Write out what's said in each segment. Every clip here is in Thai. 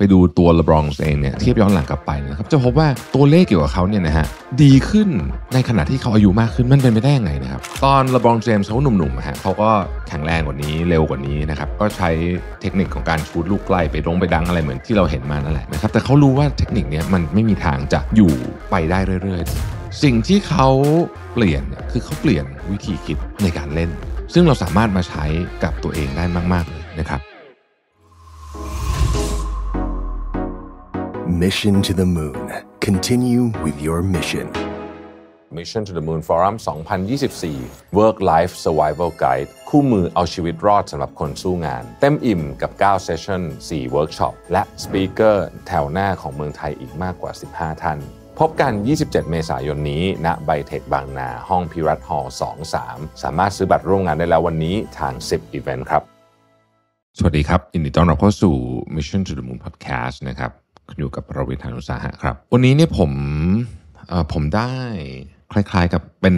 ไปดูตัวเลบรองเองเนี่ยเทียบย้อนหลังกลับไปนะครับจะพบว่าตัวเลขเกี่ยวกับเขาเนี่ยนะฮะดีขึ้นในขณะที่เขาอายุมากขึ้นมันเป็นไปได้ยังไงนะครับตอนเลบรองเจมส์เขาหนุ่มๆฮะเขาก็แข็งแรงกว่านี้เร็วกว่านี้นะครับก็ใช้เทคนิคของการชูดลูกใกล้ไปลงไปดังอะไรเหมือนที่เราเห็นมานั่นแหละนะครับแต่เขารู้ว่าเทคนิคนี้มันไม่มีทางจะอยู่ไปได้เรื่อย ๆ สิ่งที่เขาเปลี่ยนเนี่ยคือเขาเปลี่ยนวิธีคิดในการเล่น ซึ่งเราสามารถมาใช้กับตัวเองได้มาก ๆเลยนะครับ Mission to the Moon. Continue with your mission. Mission to the Moon Forum 2024 Work Life Survival Guide คู่มือเอาชีวิตรอดสำหรับคนสู้งาน เต็มอิ่มกับ9 Session 4 Workshop และสปีกเกอร์แถวหน้าของเมืองไทยอีกมากกว่า 15 ท่าน พบกัน 27 เมษายนนี้ ณ ไบเทคบางนา ห้องพิรัตฮอลล์23 สามารถซื้อบัตรร่วมงานได้แล้ววันนี้ทาง 10 Event ครับ สวัสดีครับยินดีต้อนรับเข้าสู่ Mission to the Moon Podcast นะครับคุณ อยู่กับเราวิทานุสาหะครับ วันนี้เนี่ยผมผมได้คล้ายๆกับเป็น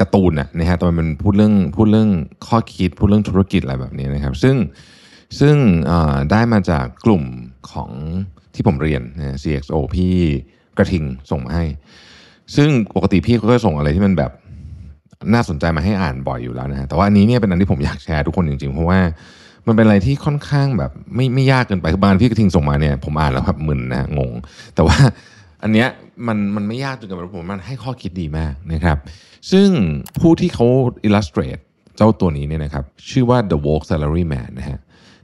การ์ตูนนะฮะแต่มันพูดเรื่องพูดเรื่องข้อคิดพูดเรื่องธุรกิจอะไรแบบนี้นะครับ ซึ่งซึ่งได้มาจากกลุ่มของที่ผมเรียนนะ CXO พี่กระทิงส่งมาให้ ซึ่งปกติพี่เขาก็ส่งอะไรที่มันแบบน่าสนใจมาให้อ่านบ่อยอยู่แล้วนะฮะแต่ว่าอันนี้เนี่ยเป็นอันที่ผมอยากแชร์ทุกคนจริงๆ เพราะว่า มันเป็นอะไรที่ค่อนข้างแบบไม่ไม่ยากเกินไปคือบางอันพี่กระทิงส่งมาเนี่ยผมอ่านแล้วแบบมึนนะงง แต่ว่าอันเนี้ยมันมันไม่ยากจนเกินไปผมมันให้ข้อคิดดีมากนะครับ ซึ่งผู้ที่เขา illustrate เจ้าตัวนี้เนี่ยนะครับ ชื่อว่า The Woke Salary Man นะฮะ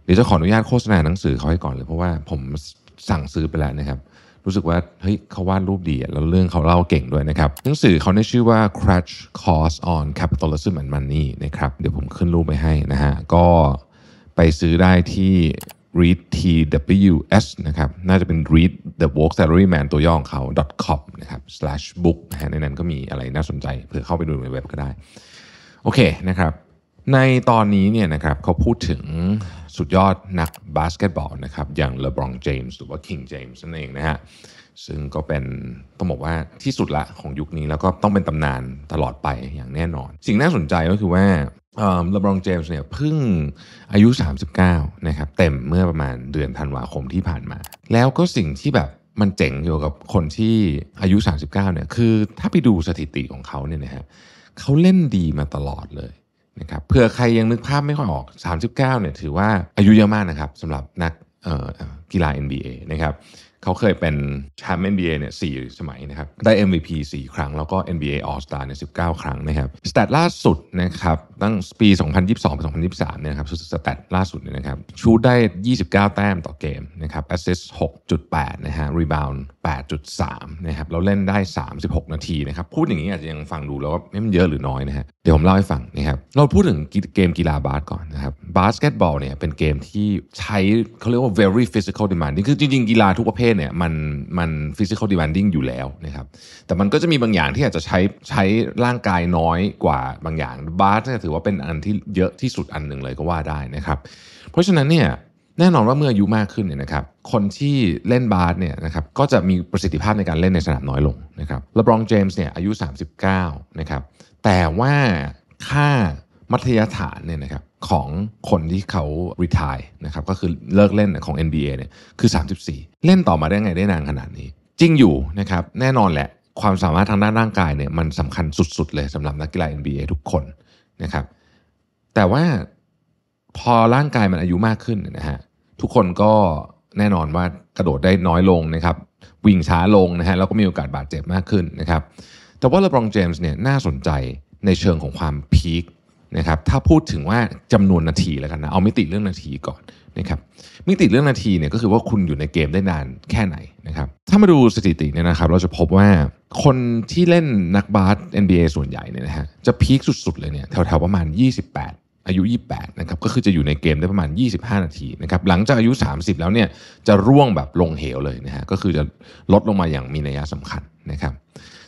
เดี๋ยวจะขออนุญาตโฆษณาหนังสือเขาให้ก่อนเลย เพราะว่าผมสั่งซื้อไปแล้วนะครับ รู้สึกว่าเฮ้ยเขาวาดรูปดีแล้วเรื่องเขาเล่าเก่งด้วยนะครับ หนังสือเขาเนี่ยชื่อว่า Crash Course on Capitalism and Money นะครับ เดี๋ยวผมขึ้นรูปไปให้นะฮะก็ ไปซื้อได้ที่ read tws นะครับ น่าจะเป็น read the work salary man ตัวย่อของเขา com นะครับ slash book นะฮะในนั้นก็มีอะไรน่าสนใจ เผื่อเข้าไปดูในเว็บก็ได้ โอเคนะครับ ในตอนนี้เนี่ยนะครับเขาพูดถึง สุดยอดนักบาสเกตบอลนะครับอย่าง LeBron James หรือว่าคิงเจมส์นั่นเองนะฮะซึ่งก็เป็นต้องบอกว่าที่สุดละของยุคนี้แล้วก็ต้องเป็นตำนานตลอดไปอย่างแน่นอน สิ่งน่าสนใจก็คือว่า LeBron James เนี่ยเพิ่งอายุ 39นะครับเต็มเมื่อประมาณเดือนธันวาคมที่ผ่านมา แล้วก็สิ่งที่แบบมันเจ๋งเกี่ยวกับคนที่อายุ 39เนี่ยคือถ้าไปดูสถิติของเขาเนี่ยนะฮะเขาเล่นดีมาตลอดเลย นะครับเผื่อใครยังนึกภาพไม่ค่อยออก 39เนี่ยถือว่าอายุเยอะมากนะครับสำหรับนักเอ่อกีฬา NBA นะครับ เขาเคยเป็นแชมป์ NBA เนี่ย4 สมัยนะครับ ได้ MVP 4 ครั้ง แล้วก็ NBA All Star เนี่ย19 ครั้งนะครับ stat ล่าสุดนะครับตั้งปี 2022ไป2023 เนี่ยนะครับ stat ล่าสุดเนี่ยนะครับ shoot ได้ 29 แต้มต่อเกมนะครับ assist 6.8 นะฮะ rebound 8.3 นะครับเราเล่นได้ 36 นาทีนะครับ พูดอย่างนี้อาจจะยังฟังดูแล้วว่าไม่มันเยอะหรือน้อยนะฮะเดี๋ยวผมเล่าให้ฟังนะครับเราพูดถึงเกมกีฬาบาสก่อนนะครับบาสเกตบอลเนี่ยเป็นเกมที่ใช้เขาเรียกว่า very physical demanding คือจริงๆ กีฬาทุกประเภทเนี่ยมันมัน physical demanding อยู่แล้วนะครับแต่มันก็จะมีบางอย่างที่อาจจะใช้ใช้ร่างกายน้อยกว่าบางอย่างบาสเนี่ยถือว่าเป็นอันที่เยอะที่สุดอันหนึ่งเลยก็ว่าได้นะครับเพราะฉะนั้นเนี่ยแน่นอนว่าเมื่ออายุมากขึ้นเนี่ยนะครับคนที่เล่นบาสเนี่ยนะครับก็จะมีประสิทธิภาพในการเล่นในสนามน้อยลงนะครับเลบรองเจมส์เนี่ยอายุ 39นะครับแต่ว่าค่ามัธยฐานเนี่ยนะครับ ของคนที่เขา retire นะครับก็คือเลิกเล่นของ NBA เนี่ยคือ 34 เล่นต่อมาได้ไงได้นานขนาดนี้ จริงอยู่นะครับแน่นอนแหละความสามารถทางด้านร่างกายเนี่ยมันสำคัญสุด ๆ เลยสำหรับนักกีฬา NBA ทุกคนนะครับแต่ว่าพอร่างกายมันอายุมากขึ้นนะฮะทุกคนก็แน่นอนว่ากระโดดได้น้อยลงนะครับวิ่งช้าลงนะฮะแล้วก็มีโอกาสบาดเจ็บมากขึ้นนะครับแต่ว่าเลบรองเจมส์เนี่ยน่าสนใจในเชิงของความพีค นะครับถ้าพูดถึงว่าจำนวนนาทีแล้วกันนะเอามิติเรื่องนาทีก่อนนะครับมิติเรื่องนาทีเนี่ยก็คือว่าคุณอยู่ในเกมได้นานแค่ไหนนะครับถ้ามาดูสถิติเนี่ยนะครับเราจะพบว่าคนที่เล่นนักบาส NBA ส่วนใหญ่เนี่ยนะฮะจะพีคสุดๆเลยเนี่ยแถวๆประมาณ 28อายุ 28 นะครับ ก็คือจะอยู่ในเกมได้ประมาณ 25 นาที นะครับ หลังจากอายุ 30 แล้วเนี่ย จะร่วงแบบลงเหวเลยนะฮะ ก็คือจะลดลงมาอย่างมีนัยสำคัญนะครับ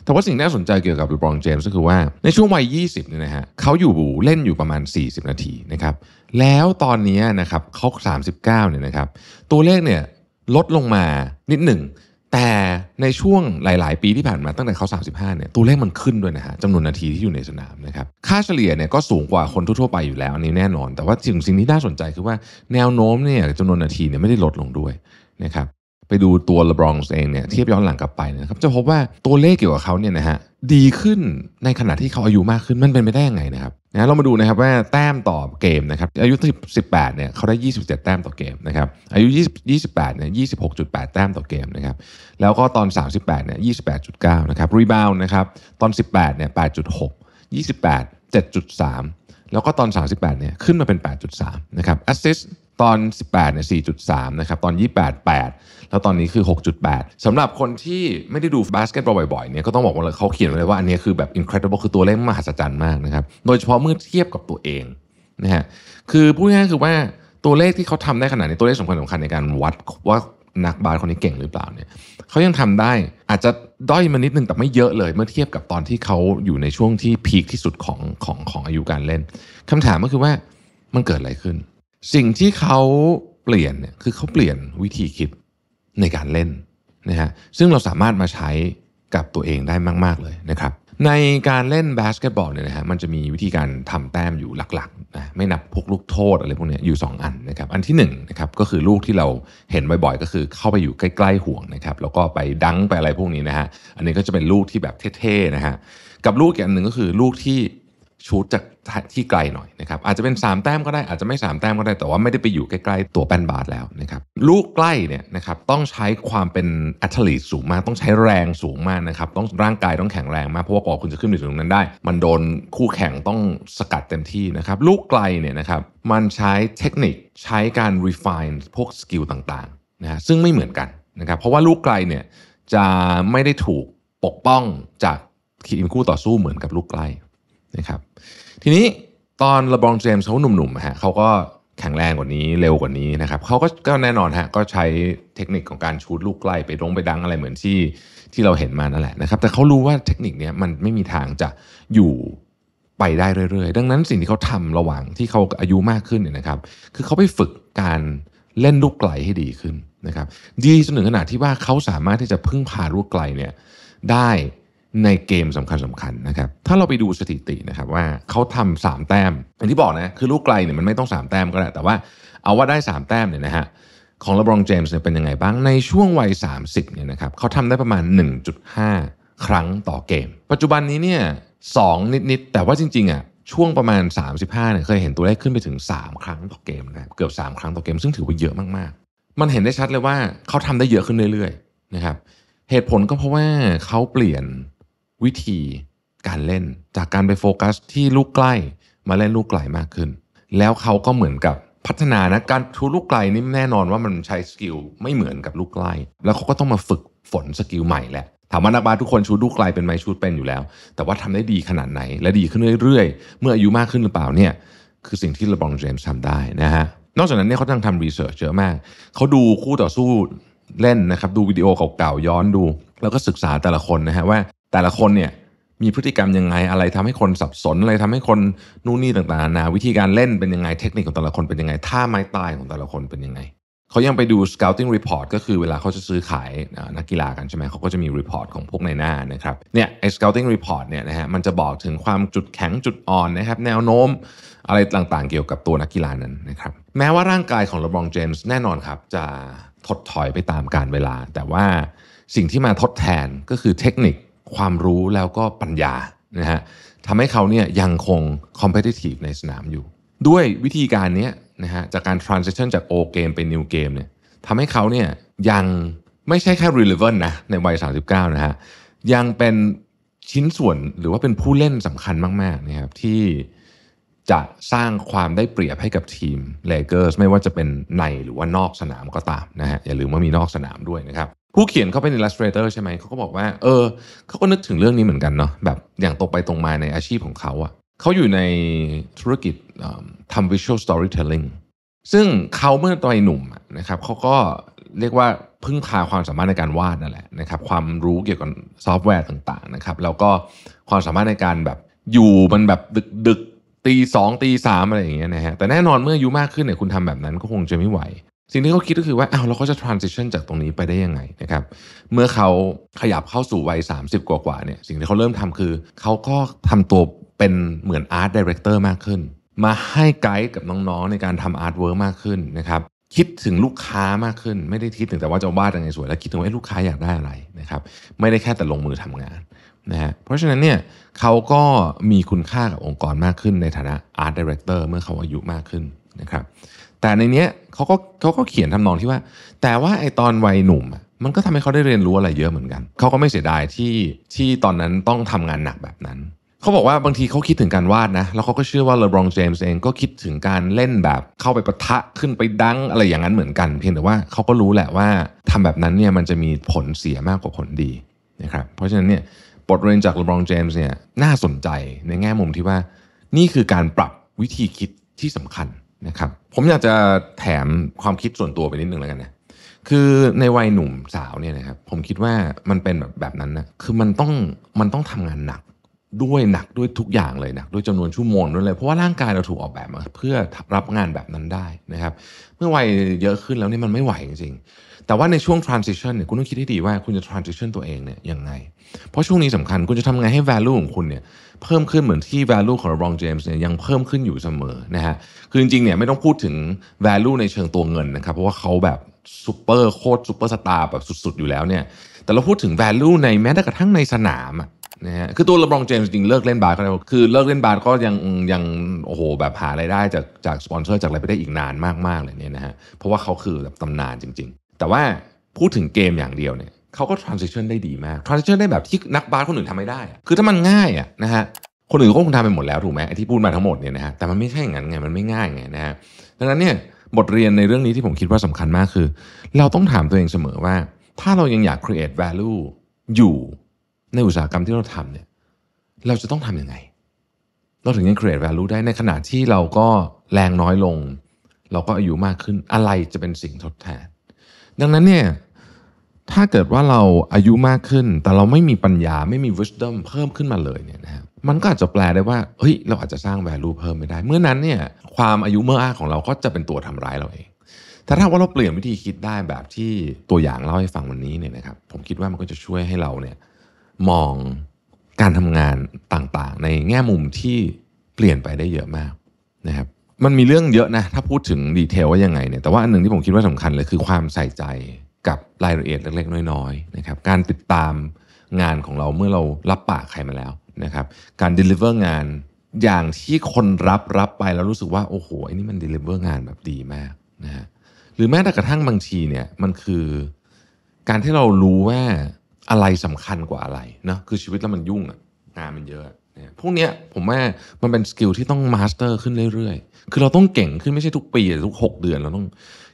แต่ว่าสิ่งน่าสนใจเกี่ยวกับเลบรองเจมส์ก็คือว่าในช่วงวัย 20เนี่ยนะฮะเขาอยู่เล่นอยู่ประมาณ 40 นาทีนะครับแล้วตอนนี้นะครับเขา39เนี่ยนะครับตัวเลขเนี่ยลดลงมานิดหนึ่งแต่ในช่วงหลาย ๆ ปีที่ผ่านมาตั้งแต่เขา 35 เนี่ยตัวเลขมันขึ้นด้วยนะฮะจำนวนนาทีที่อยู่ในสนามนะครับค่าเฉลี่ยเนี่ยก็สูงกว่าคนทั่ว ๆ ไปอยู่แล้วอันนี้แน่นอน แต่ว่าสิ่งสิ่งที่น่าสนใจคือว่าแนวโน้มเนี่ยจำนวนนาทีเนี่ยไม่ได้ลดลงด้วยนะครับ ไปดูตัวเลบรองเองเนี่ยเทียบย้อนหลังกลับไปนะครับจะพบว่าตัวเลขเกี่ยวกับเขาเนี่ยนะฮะดีขึ้นในขณะที่เขาอายุมากขึ้นมันเป็นไปได้ยังไงนะครับนะเรามาดูนะครับว่าแต้มต่อเกมนะครับอายุ18เนี่ยเขาได้ 27 แต้มต่อเกมนะครับอายุ 20 28เนี่ย26.8 แต้มต่อเกมนะครับแล้วก็ตอน 38เนี่ย28.9นะครับรีบาวนะครับตอน 18เนี่ย8.6 28 7.3 แล้วก็ตอน 38เนี่ยขึ้นมาเป็น 8.3นะครับ assist ต อน 18เนี่ย4.3นะครับตอน 28 8 แล้วตอนนี้คือ 6.8สำหรับคนที่ไม่ได้ดูบาสเกตบอลบ่อยๆเนี่ยก็ต้องบอกว่าเขาเขียนไว้เลยว่าอันนี้คือแบบ incredible คือตัวเลขมหัศจรรย์มากนะครับโดยเฉพาะเมื่อเทียบกับตัวเองนะฮะคือพูดง่ายๆคือว่าตัวเลขที่เขาทำได้ขนาดนี้ตัวเลขสำคัญสำคัญในการวัดว่านักบาสคนนี้เก่งหรือเปล่าเนี่ยเขายังทำได้อาจจะด้อยมานิดนึงแต่ไม่เยอะเลย เมื่อเทียบกับตอนที่เขาอยู่ในช่วงที่พีคที่สุดของของของอายุการเล่นคำถามก็คือว่ามันเกิดอะไรขึ้น สิ่งที่เขาเปลี่ยนเนี่ยคือเขาเปลี่ยนวิธีคิดในการเล่นนะฮะซึ่งเราสามารถมาใช้กับตัวเองได้มาก ๆ เลยนะครับในการเล่นบาสเกตบอลเนี่ยนะฮะมันจะมีวิธีการทำแต้มอยู่หลักๆนะไม่นับพวกลูกโทษอะไรพวกนี้อยู่ 2 อันนะครับอันที่1 นะครับก็คือลูกที่เราเห็นบ่อยๆ ก็คือเข้าไปอยู่ใกล้ๆห่วงนะครับแล้วก็ไปdunk ไปอะไรพวกนี้นะฮะอันนี้ก็จะเป็นลูกที่แบบเท่ๆนะฮะกับลูกอีกอันหนึ่งก็คือลูกที่ shoot จากที่ไกลหน่อยนะครับอาจจะเป็น 3 แต้มก็ได้อาจจะไม่ 3 แต้มก็ได้แต่ว่าไม่ได้ไปอยู่ใกล้ๆตัวแป้นบาสแล้วนะครับลูกใกล้เนี่ยนะครับต้องใช้ความเป็น athlete สูงมากต้องใช้แรงสูงมากนะครับต้องร่างกายต้องแข็งแรงมากเพราะว่ากว่าคุณจะขึ้นไปถึงตรงนั้นได้ มันโดนคู่แข่งต้องสกัดเต็มที่นะครับลูกไกลเนี่ยนะครับมันใช้เทคนิคใช้การ refine พวกสกิลต่างๆนะฮะซึ่งไม่เหมือนกันนะครับเพราะว่าลูกไกลเนี่ยจะไม่ได้ถูกปกป้องจากทีมคู่ต่อสู้เหมือนกับลูกใกล นะครับ ทีนี้ตอนเลบรองเจมส์เขาหนุ่มๆฮะเขาก็แข็งแรงกว่านี้เร็วกว่านี้นะครับเขาก็ก็แน่นอนฮะก็ใช้เทคนิคของการชูดลูกใกลไปดงไปดังอะไรเหมือนที่ที่เราเห็นมานั่นแหละนะครับ แต่เขารู้ว่าเทคนิคนี้มันไม่มีทางจะอยู่ไปได้เรื่อยๆ ดังนั้นสิ่งที่เขาทำระหว่างที่เขาอายุมากขึ้นเนี่ยนะครับ คือเขาไปฝึกการเล่นลูกไกลให้ดีขึ้นนะครับ ดีจนถึงขนาดที่ว่าเขาสามารถที่จะพึ่งพาลูกไกลเนี่ยได้ ในเกมสำคัญสำคัญนะครับ ถ้าเราไปดูสถิตินะครับว่าเขาทำสามแต้มอย่างที่บอกนะคือลูกไกลเนี่ยมันไม่ต้องสามแต้มก็ได้แต่ว่าเอาว่าได้สามแต้มเนี่ยนะฮะของเลบรองเจมส์เนี่ยเป็นยังไงบ้างในช่วงวัย 30เนี่ยนะครับเขาทำได้ประมาณ 1.5 ครั้งต่อเกม ปัจจุบันนี้เนี่ยสองนิดๆ แต่ว่าจริงๆอะช่วงประมาณ 35เนี่ยเคยเห็นตัวเลขขึ้นไปถึง 3 ครั้งต่อเกมนะเกือบ 3 ครั้งต่อเกม ซึ่งถือว่าเยอะมากๆ มันเห็นได้ชัดเลยว่าเขาทำได้เยอะขึ้นเรื่อยๆนะครับเหตุผลก็เพราะว่าเขาเปลี่ยน วิธีการเล่นจากการไปโฟกัสที่ลูกใกล้มาเล่นลูกไกลมากขึ้น แล้วเขาก็เหมือนกับพัฒนานะการ shoot ลูกไกลนี่แน่นอนว่ามันใช้สกิลไม่เหมือนกับลูกใกล้แล้วเขาก็ต้องมาฝึกฝนสกิลใหม่แหละถามว่านักบาสทุกคนชูลูกไกลเป็นไหมชูดเป็นอยู่แล้ว แต่ว่าทำได้ดีขนาดไหน และดีขึ้นเรื่อยๆ เมื่ออายุมากขึ้นหรือเปล่าเนี่ยคือสิ่งที่เลบรองเจมส์ทำได้นะฮะนอกจากนั้นเนี่ยเขาต้องทำรีเสิร์ชเยอะมากเขาดูคู่ต่อสู้เล่นนะครับดูวิดีโอเก่าๆย้อนดู แล้วก็ศึกษาแต่ละคนนะฮะว่า แต่ละคนเนี่ยมีพฤติกรรมยังไงอะไรทำให้คนสับสนอะไรทำให้คนนู่นนี่ต่างๆนาวิธีการเล่นเป็นยังไงเทคนิคของแต่ละคนเป็นยังไงท่าไม้ตายของแต่ละคนเป็นยังไงเขายังไปดู scouting report ก็คือเวลาเขาจะซื้อขายนักกีฬากันใช่ไหมเขาก็จะมี report ของพวกในหน้านะครับเนี่ยไอ้ scouting report เนี่ยนะฮะมันจะบอกถึงความจุดแข็งจุดอ่อนนะครับแนวโน้มอะไรต่างๆ เกี่ยวกับตัวนักกีฬานั้นนะครับแม้ว่าร่างกายของเลบรองเจมส์แน่นอนครับจะถดถอยไปตามการเวลา แต่ว่าสิ่งที่มาทดแทนก็คือเทคนิค ความรู้แล้วก็ปัญญานะฮะทำให้เขาเนี่ยยังคง competitive ในสนามอยู่ ด้วยวิธีการนี้นะฮะจากการ transition จาก O เกมเป็น New เกมเนี่ยทำให้เขาเนี่ยยังไม่ใช่แค่ relevant นะในวัย 39 นะฮะยังเป็นชิ้นส่วนหรือว่าเป็นผู้เล่นสำคัญมากๆนะครับที่จะสร้างความได้เปรียบให้กับทีมเลเกอร์สไม่ว่าจะเป็นในหรือว่านอกสนามก็ตามนะฮะอย่าลืมว่ามีนอกสนามด้วยนะครับ ผู้เขียนเขาเป็น illustrator ใช่ไหมเขาก็บอกว่า เออเขาก็นึกถึงเรื่องนี้เหมือนกันเนาะแบบอย่างตรงไปตรงมาในอาชีพของเขาอะเขาอยู่ในธุรกิจทำ visual storytelling ซึ่งเขาเมื่อตอนหนุ่มนะครับเขาก็เรียกว่าพึ่งพาความสามารถในการวาดนั่นแหละนะครับความรู้เกี่ยวกับซอฟต์แวร์ต่างๆนะครับแล้วก็ความสามารถในการแบบอยู่มันแบบดึกดึกตีสองตีสามอะไรอย่างเงี้ยนะฮะแต่แน่นอนเมื่ออายุมากขึ้นเนี่ยคุณทำแบบนั้นก็คงจะไม่ไหว สิ่งที่เขาคิดก็คือว่าอ้าวเราก็จะ transition จากตรงนี้ไปได้ยังไงนะครับเมื่อเขาขยับเข้าสู่วัย 30 กว่าๆเนี่ยสิ่งที่เขาเริ่มทำคือ เขาก็ทำตัวเป็นเหมือน art director มากขึ้น มาให้ไกด์กับน้องๆ ในการทำ artwork มากขึ้นนะครับคิดถึงลูกค้ามากขึ้น ไม่ได้คิดถึงแต่ว่าจะวาดยังไงสวย แล้วคิดถึงว่าลูกค้าอยากได้อะไรนะครับไม่ได้แค่แต่ลงมือทำงานนะฮะเพราะฉะนั้นเนี่ยเขาก็มีคุณค่ากับองค์กรมากขึ้นในฐานะ art director เมื่อเขาอายุมากขึ้นนะครับ แต่ในเนี้ยเขาก็เขาก็เขียนทำนองที่ว่า แต่ว่าไอตอนวัยหนุ่ม มันก็ทำให้เขาได้เรียนรู้อะไรเยอะเหมือนกันเขาก็ไม่เสียดายที่ที่ตอนนั้นต้องทำงานหนักแบบนั้นเขาบอกว่าบางทีเขาคิดถึงการวาดนะ แล้วเขาก็เชื่อว่าเลบรองเจมส์เองก็คิดถึงการเล่นแบบเข้าไปประทะขึ้นไปดังอะไรอย่างนั้นเหมือนกัน เพียงแต่ว่าเขาก็รู้แหละว่าทำแบบนั้นเนี่ยมันจะมีผลเสียมากกว่าผลดีนะครับเพราะฉะนั้นเนี่ยบทเรียนจากเลบรองเจมส์เนี่ยน่าสนใจในแง่มุมที่ว่านี่คือการปรับวิธีคิดที่สำคัญ นะครับผมอยากจะแถมความคิดส่วนตัวไปนิดนึงแล้วกันนะคือในวัยหนุ่มสาวเนี่ยนะครับผมคิดว่ามันเป็นแบบแบบนั้นนะคือมันต้องมันต้องทำงานหนัก ด้วยหนักด้วยทุกอย่างเลยหนักด้วยจำนวนชั่วโมงด้วยเลยเพราะว่าร่างกายเราถูกออกแบบมาเพื่อรับงานแบบนั้นได้นะครับ เมื่อวัยเยอะขึ้นแล้วนี่มันไม่ไหวจริงๆ แต่ว่าในช่วง transition เนี่ยคุณต้องคิดให้ดีว่าคุณจะ transition ตัวเองเนี่ยยังไง เพราะช่วงนี้สำคัญคุณจะทำไงให้ value ของคุณเนี่ยเพิ่มขึ้นเหมือนที่ value ของ LeBron James เนี่ยยังเพิ่มขึ้นอยู่เสมอนะฮะคือจริงๆเนี่ยไม่ต้องพูดถึง value ในเชิงตัวเงินนะครับเพราะว่าเขาแบบซูเปอร์โคตรซูเปอร์สตาร์แบบสุดๆอยู่แล้วเนี่ยแต่เราพูดถึง value ในแม้แต่กระทั่งในสนาม นะฮะคือตัว LeBron James จริงเลิกเล่นบาสก็ได้คือเลิกเล่นบาสก็ยังยังโอ้โหแบบหารายได้จากจากสปอนเซอร์จากอะไรไปได้อีกนานมากๆเลยเนี่ยนะฮะเพราะว่าเขาคือแบบตำนานจริง ๆ แต่ว่าพูดถึงเกมอย่างเดียวเนี่ยเขาก็ transition ได้ดีมาก transition ได้แบบที่นักบาสคนอื่นทำไม่ได้ คือถ้ามันง่ายอะนะฮะคนอื่นก็คงทำไปหมดแล้วถูกไหมไอที่พูดมาทั้งหมดเนี่ยนะฮะแต่มันไม่ใช่อย่างนั้นไงมันไม่ง่ายไงนะฮะดังนั้นเนี่ยบทเรียนในเรื่องนี้ที่ผมคิดว่าสำคัญมากคือ เราต้องถามตัวเองเสมอว่า ถ้าเรายังอยาก create value อยู่ ในอุตสาหกรรมที่เราทำเนี่ยเราจะต้องทำยังไง เราถึงยัง create value ได้ในขณะที่เราก็แรงน้อยลง เราก็อายุมากขึ้นอะไรจะเป็นสิ่งทดแทน ดังนั้นเนี่ยถ้าเกิดว่าเราอายุมากขึ้น แต่เราไม่มีปัญญาไม่มี wisdom เพิ่มขึ้นมาเลยเนี่ยนะครับมันก็อาจจะแปลได้ว่าเฮ้ยเราอาจจะสร้าง value เพิ่มไม่ได้ เมื่อนั้นเนี่ยความอายุเมื่ออ้าของเราก็จะเป็นตัวทำร้ายเราเองแต่ถ้าว่าเราเปลี่ยนวิธีคิดได้แบบที่ตัวอย่างเล่าให้ฟังวันนี้เนี่ยนะครับผมคิดว่ามันก็จะช่วยให้เราเนี่ย มองการทำงานต่างๆ ในแง่มุมที่เปลี่ยนไปได้เยอะมากนะครับมันมีเรื่องเยอะนะถ้าพูดถึงดีเทลว่ายังไงเนี่ยแต่ว่าอันหนึ่งที่ผมคิดว่าสำคัญเลยคือความใส่ใจกับรายละเอียดเล็กๆ น้อยๆนะครับการติดตามงานของเราเมื่อเรารับปากใครมาแล้วนะครับการ deliver งานอย่างที่คนรับรับไปแล้วรู้สึกว่าโอ้โหไอ้นี่มัน deliver งานแบบดีมากนะฮะหรือแม้แต่กระทั่งบางทีเนี่ยมันคือ การที่เรารู้ว่า อะไรสำคัญกว่าอะไรเนาะคือชีวิตแล้วมันยุ่งอะงานมันเยอะเนี่ยพวกเนี้ยผมว่ามันเป็นสกิลที่ต้อง master ขึ้นเรื่อยๆ คือเราต้องเก่งขึ้นไม่ใช่ทุกปีทุก 6 เดือนเราต้อง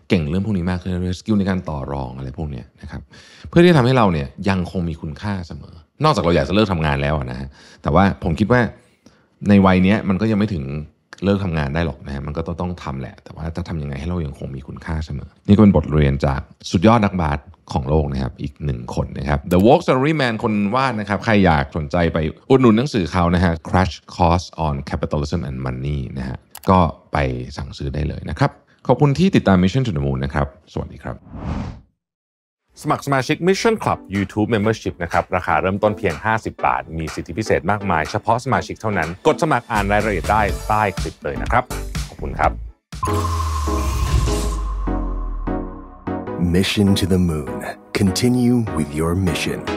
เก่งเรื่องพวกนี้มากขึ้นเรื่อยๆสกิลในการต่อรองอะไรพวกนี้นะครับเพื่อที่จะทำให้เราเนี่ยยังคงมีคุณค่าเสมอ นอกจากเราอยากจะเลิกทำงานแล้วนะฮะแต่ว่าผมคิดว่าในวัยนี้มันก็ยังไม่ถึง เลิกทำงานได้หรอกนะฮะมันก็ต้องต้องทำแหละ แต่ว่าจะทำยังไงให้เรายังคงมีคุณค่าเสมอ นี่ก็เป็นบทเรียนจากสุดยอดนักบาสของโลกนะครับอีกหนึ่งคนนะครับ The Walk Salaryman คนวาดนะครับ ใครอยากสนใจไปอุดหนุนหนังสือเขานะฮะ Crash Course on Capitalism and Money นะฮะก็ไปสั่งซื้อได้เลยนะครับ ขอบคุณที่ติดตาม Mission to the Moon นะครับ สวัสดีครับ สมัครสมาชิก Mission Club YouTube Membership นะครับ ราคาเริ่มต้นเพียง 50 บาท มีสิทธิพิเศษมากมาย เฉพาะสมาชิกเท่านั้น กดสมัครอ่านรายละเอียดได้ใต้คลิปเลยนะครับ ขอบคุณครับ Mission to the Moon. Continue with your mission.